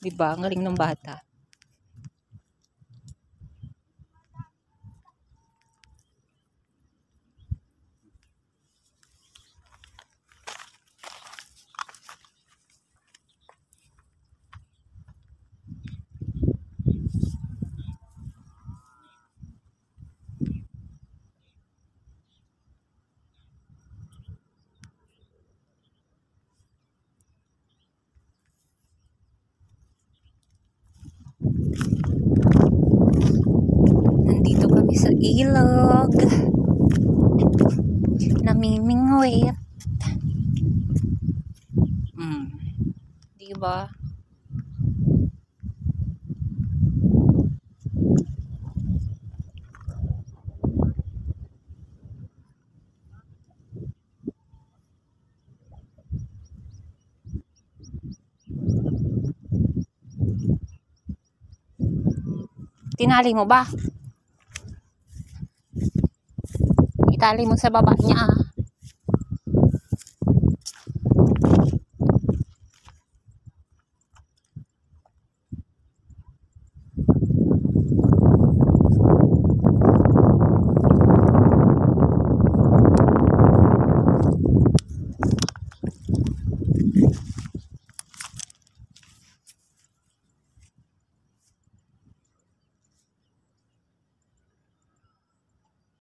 Diba? Ang galing ng bata. Ilog. Namimingwit. Mm. Di ba? Tinali mo ba? Itali mo sa baba niya ah.